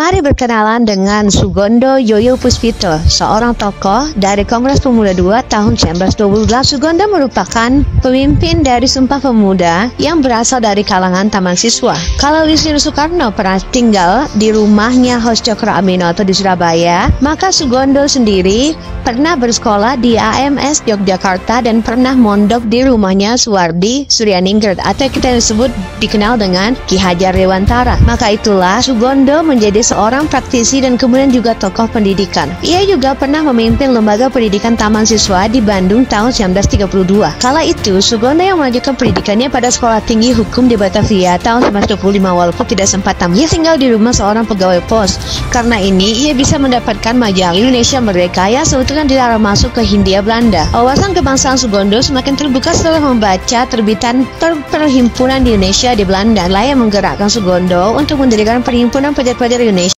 Mari berkenalan dengan Sugondo Yoyo Puspito, seorang tokoh dari Kongres Pemuda II tahun 1912. Sugondo merupakan pemimpin dari Sumpah Pemuda yang berasal dari kalangan taman siswa. Kalau Wisnu Soekarno pernah tinggal di rumahnya Hos Cokro Aminoto di Surabaya, maka Sugondo sendiri pernah bersekolah di AMS Yogyakarta dan pernah mondok di rumahnya Suwardi Suryaningrat atau kita disebut dikenal dengan Ki Hajar Dewantara. Maka itulah Sugondo menjadi seorang praktisi dan kemudian juga tokoh pendidikan. Ia juga pernah memimpin lembaga pendidikan taman siswa di Bandung tahun 1932. Kala itu, Sugondo yang melanjutkan pendidikannya pada Sekolah Tinggi Hukum di Batavia tahun 1925 walaupun tidak sempat tamat. Ia tinggal di rumah seorang pegawai pos. Karena ini, ia bisa mendapatkan majalah Indonesia Merdeka yang sebetulnya dilarang masuk ke Hindia Belanda. Wawasan kebangsaan Sugondo semakin terbuka setelah membaca terbitan per Perhimpunan di Indonesia di Belanda. Lah yang menggerakkan Sugondo untuk mendirikan Perhimpunan Pelajar-Pelajar Indonesia